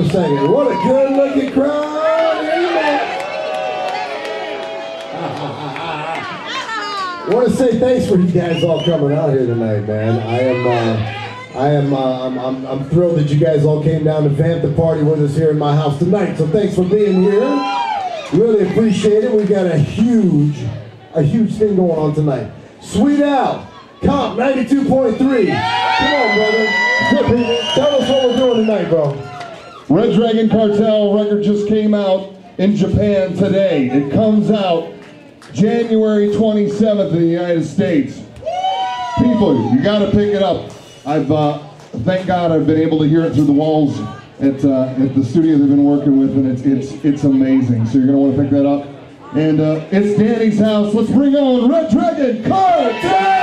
for a second. What a good looking crowd. I want to say thanks for you guys all coming out here tonight, man. I am, uh, I am, uh, I'm, I'm, I'm thrilled that you guys all came down to vamp the party with us here in my house tonight. So thanks for being here. Really appreciate it. We got a huge, a huge thing going on tonight. Sweet Al, KOMP 92.3. Come on, brother. Tell us what we're doing tonight, bro. Red Dragon Cartel record just came out in Japan today. It comes out January 27th in the United States. People, you gotta pick it up. I've, uh, thank God I've been able to hear it through the walls at, uh, at the studio they've been working with, and it's, it's, it's amazing. So you're gonna wanna pick that up. And uh, it's Danny's house. Let's bring on Red Dragon Cartel!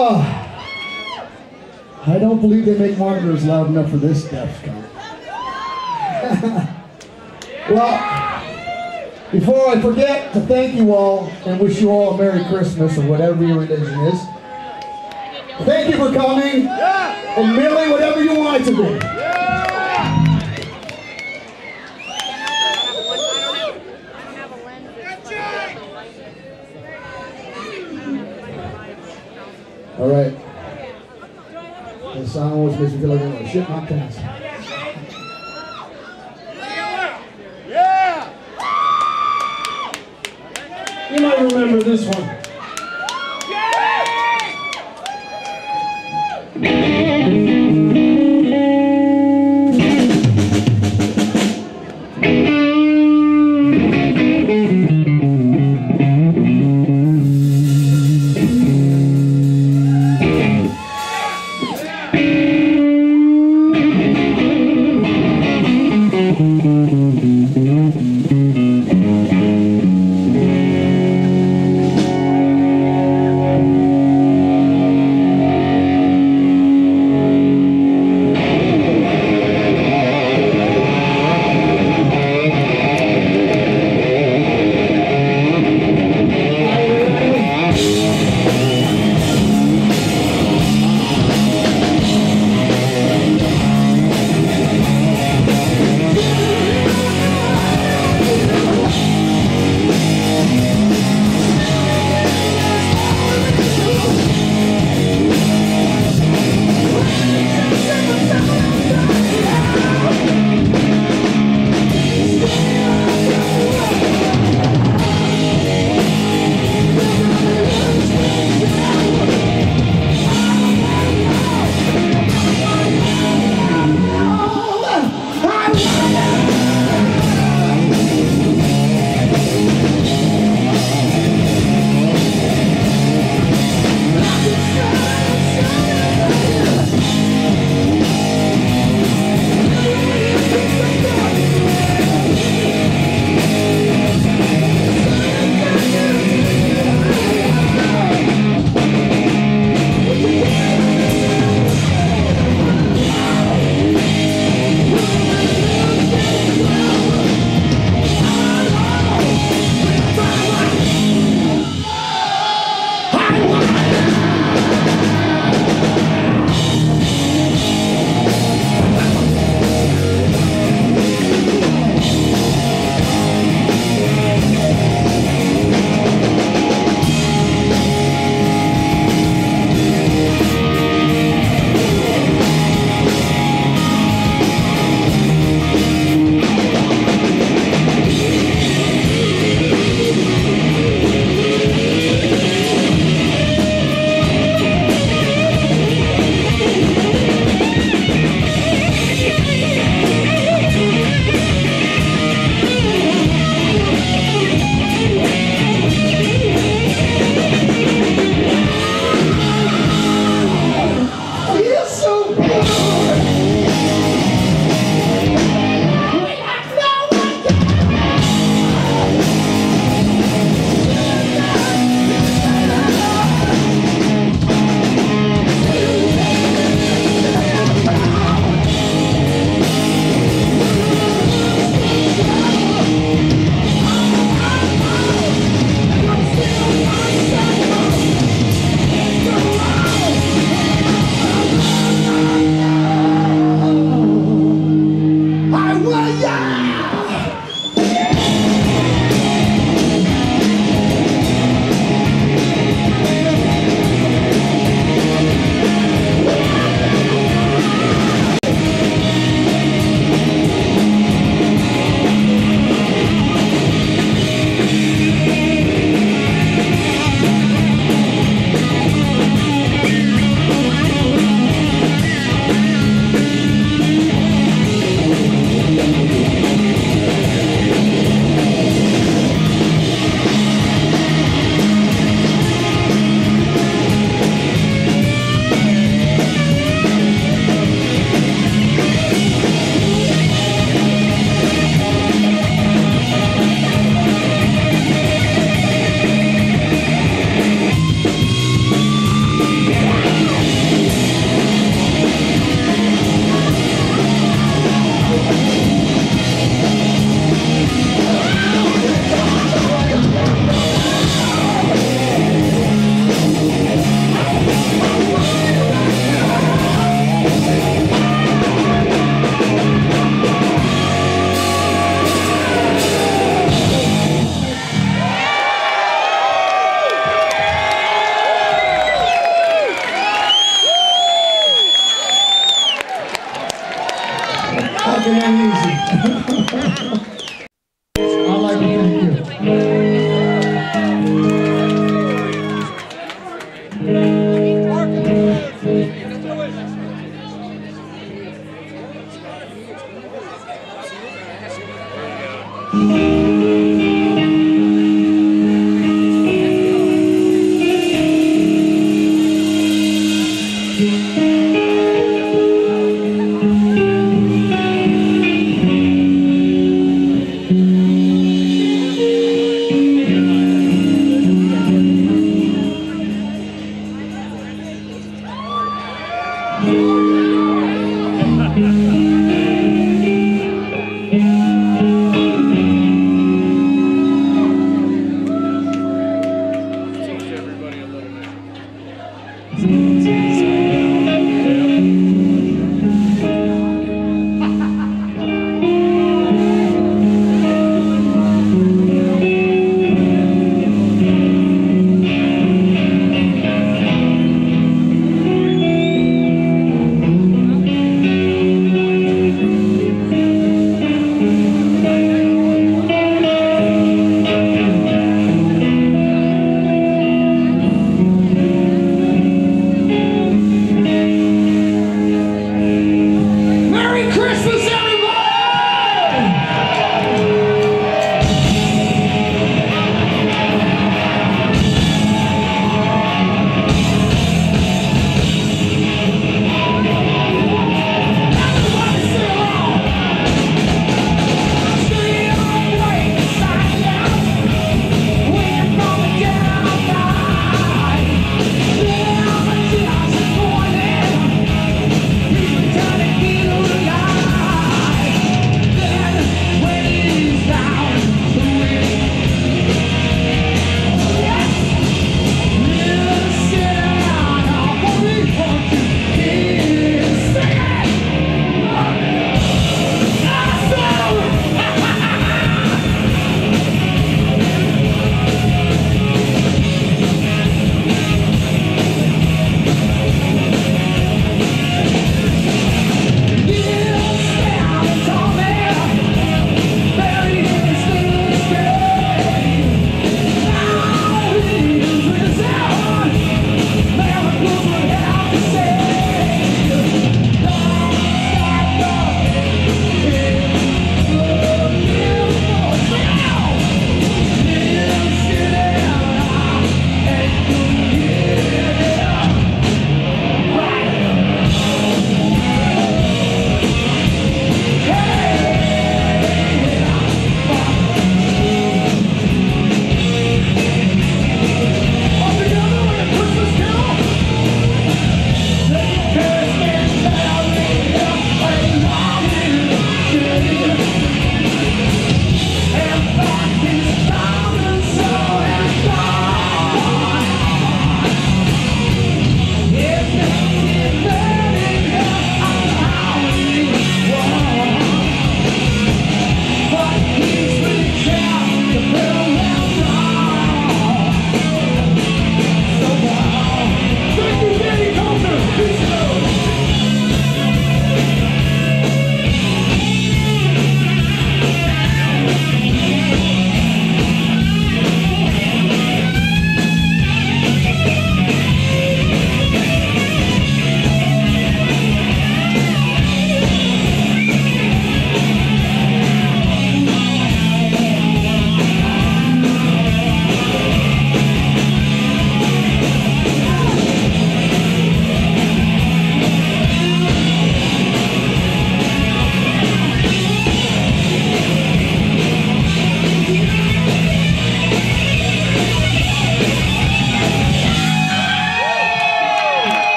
Oh. I don't believe they make monitors loud enough for this deaf Scott. well, before I forget to thank you all and wish you all a Merry Christmas or whatever your religion is. Thank you for coming. And merely whatever you want it to be. All right. The song always makes me feel like I'm gonna shit my pants.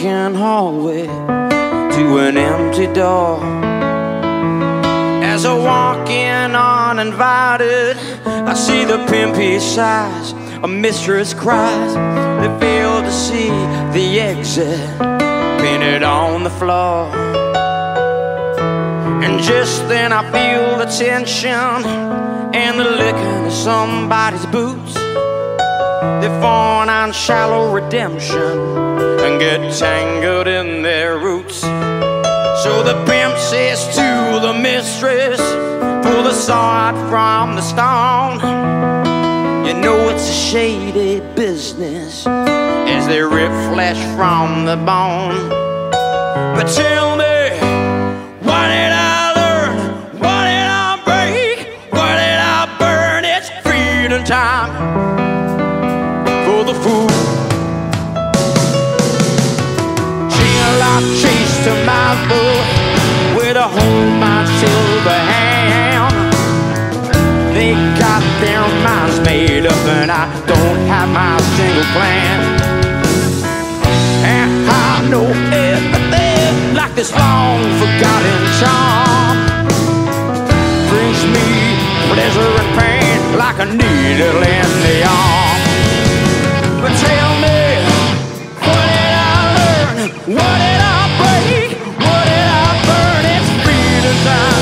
Sunken hallway to an empty door. As I walk in uninvited, I see the pimpy sighs. A mistress cries. They fail to see the exit painted on the floor. And just then I feel the tension and the licking of somebody's boots. They fall on shallow redemption and get tangled in their roots. So the pimp says to the mistress, pull the sword from the stone. You know it's a shady business as they rip flesh from the bone. But tell me, my boat with a hold my silver hand. They got their minds made up, and I don't have my single plan. And I know everything like this long forgotten charm brings me pleasure and pain like a needle in the arm. But tell me, what did I learn? What did I time